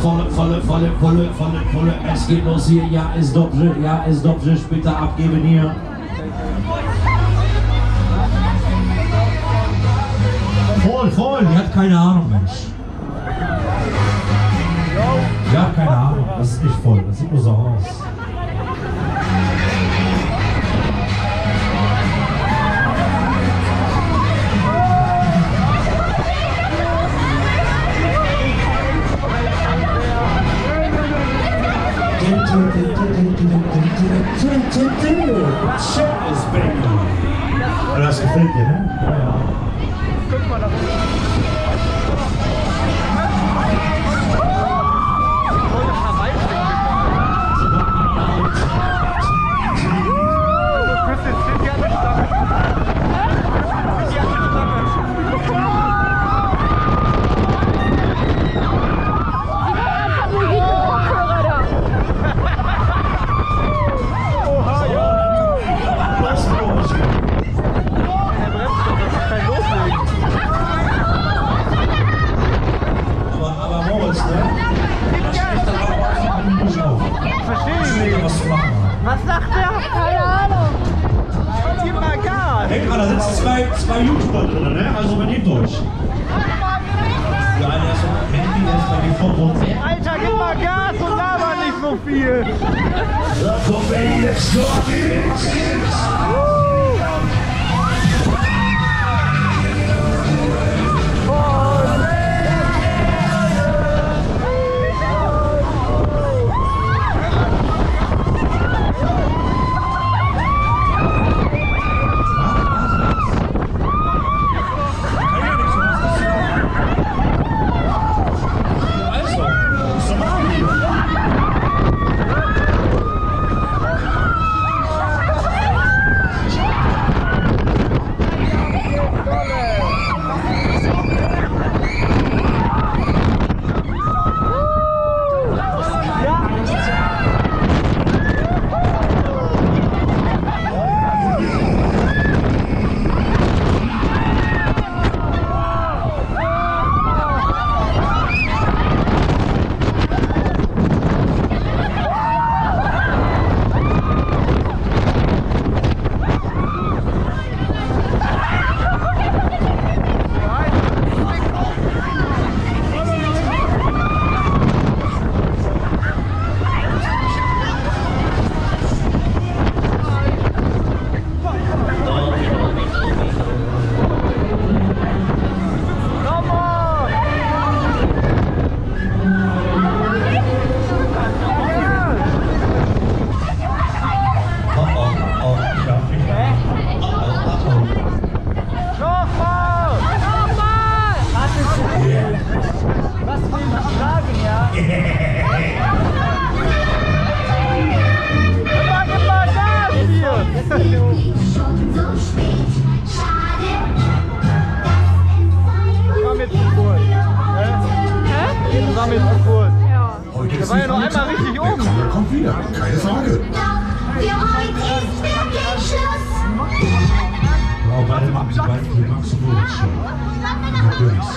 volle, volle, volle, volle, volle, volle. Es geht los hier. Ja, ist dobrze, ja, ist dobrze. Bitte abgeben hier. Voll, voll. Die hat keine Ahnung, Mensch. Die hat keine Ahnung. Das ist nicht voll. Das sieht nur so aus. Lo hace frente, ¿no? Verstehe ich nicht. Was zu machen. Was sagt der? Keine Ahnung. Gib mal Gas. Denk mal, da sitzen zwei, zwei YouTuber drin, ne? Also benehmt euch. Der eine ist mit dem Handy, der ist bei mir vor Alter, gib mal Gas und laber nicht so viel. War mir zu kurz. Ja. Heute ist war ja noch einmal richtig oben. der kommt wieder, keine. Doch für heute ist wirklich Schluss. Wow, warte mal, warte, hier magst du Moritz schon. Natürlich.